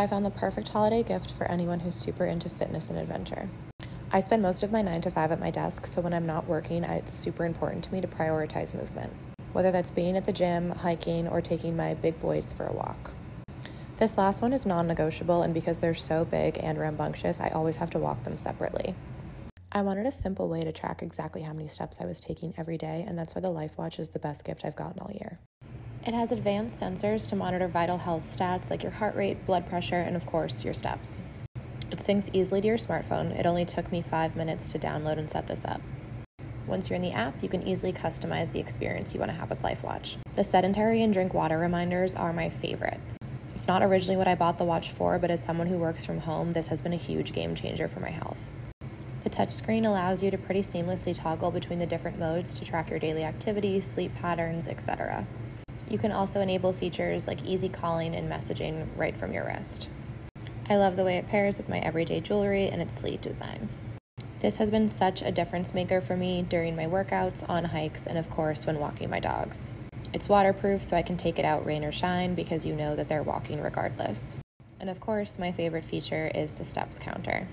I found the perfect holiday gift for anyone who's super into fitness and adventure. I spend most of my 9 to 5 at my desk, so when I'm not working, it's super important to me to prioritize movement, whether that's being at the gym, hiking, or taking my big boys for a walk. This last one is non negotiable, and because they're so big and rambunctious, I always have to walk them separately. I wanted a simple way to track exactly how many steps I was taking every day, and that's why the Life Watch is the best gift I've gotten all year. It has advanced sensors to monitor vital health stats like your heart rate, blood pressure, and of course, your steps. It syncs easily to your smartphone. It only took me five minutes to download and set this up. Once you're in the app, you can easily customize the experience you want to have with LifeWatch. The sedentary and drink water reminders are my favorite. It's not originally what I bought the watch for, but as someone who works from home, this has been a huge game changer for my health. The touchscreen allows you to pretty seamlessly toggle between the different modes to track your daily activities, sleep patterns, etc. You can also enable features like easy calling and messaging right from your wrist. I love the way it pairs with my everyday jewelry and its sleek design. This has been such a difference maker for me during my workouts, on hikes, and of course when walking my dogs. It's waterproof so I can take it out rain or shine because you know that they're walking regardless. And of course, my favorite feature is the steps counter.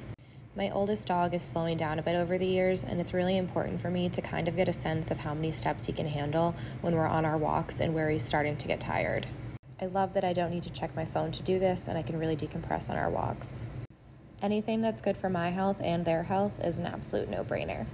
My oldest dog is slowing down a bit over the years, and it's really important for me to kind of get a sense of how many steps he can handle when we're on our walks and where he's starting to get tired. I love that I don't need to check my phone to do this, and I can really decompress on our walks. Anything that's good for my health and their health is an absolute no brainer.